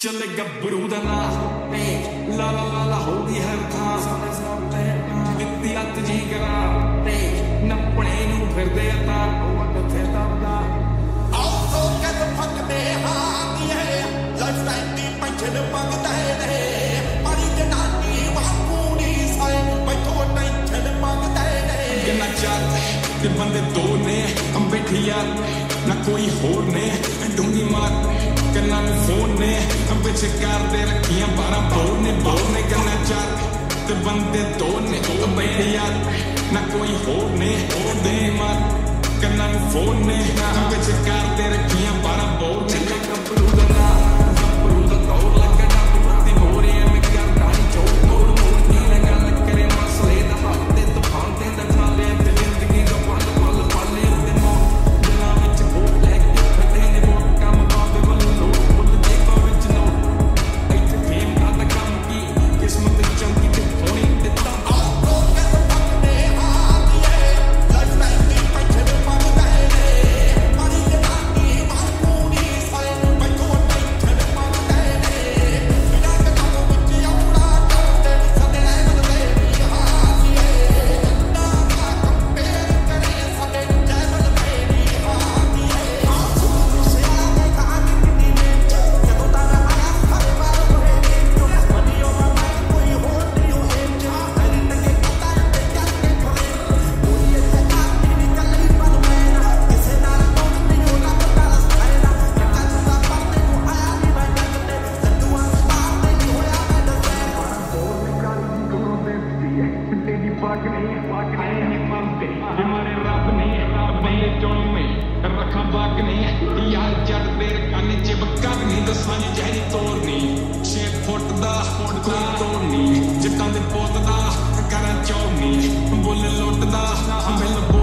ਚੱਲੇ ਗੱਭਰੂ ਦਾ ਨਾਂ ਲਾ ਲਾ ਲਾ ਲਾ ਹੋਦੀ ਹਰ ਥਾਂ ਦਿੱਤੀ ਅੱਤ ਜੀ ਕਰਾ ਨੱਪਣੇ ਨੂੰ ਫਿਰਦੇ ਆ ਤਾਂ ਉਹ ਅੱਤ ਫਿਰਦਾ ਹੁੰਦਾ ਆਓ ਕਦ ਫੱਕਦੇ ਹਾਂ ਦੀ ਹੈ ਲਾਈਫ ਟਾਈਮ ਦੀ ਪੈਨਸ਼ਨ ਮੰਗਦੇ ਨੇ ਮਾਰੀ ਜਨਾਨੀ ਵਾਂਗੂ ਨਹੀਂ ਸਾਏ ਮੈਥੋਂ ਟੈਨਸ਼ਨ ਮੰਗਦੇ ਨੇ ਕਿੰਨਾ ਚਾਰ ਤੇ ਬੰਦੇ ਦੋ ਨੇ ਅੰਬੇਠੀ ਯਾਰ ਨਾ ਕੋਈ ਹੋਰ ਨੇ ਡੂੰਗੀ ਮਾਰ ਕੰਨਾਂ ਨੂੰ ਫੋਨ ਨੇ ਵਿੱਚ ਕਰਦੇ ਰੱਖੀਆਂ 12 ਬੋਰ ਨੇ ਬੋਰ ਨੇ ਕੰਨਾ ਚਾਰ ਤੇ ਬੰਦੇ ਦੋ ਨੇ ਅੰਬੇਠੀ ਯਾਰ ਨਾ ਕੋਈ ਹੋਰ ਨੇ ਹੋਰ ਦੇ ਮਾਰ ਕੰਨਾਂ ਨੂੰ ਫੋਨ ਨੇ ਵਿੱਚ ਕਰਦੇ ਰੱਖੀਆਂ 12 तेरी पाक नहीं पाक नहीं है मानते हमारे रब नहीं रब बंदे जोन में रखा बाक नहीं है यार जड़ देर काने चिपका नहीं दसां जहरी तोड़ नहीं छे फुट दा फुट कोई तोड़ नहीं जटां दे पोत दा करा चौनी बुल लुट दा बिल